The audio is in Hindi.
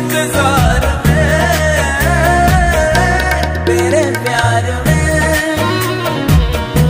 इंतज़ार है। तेरे प्यार में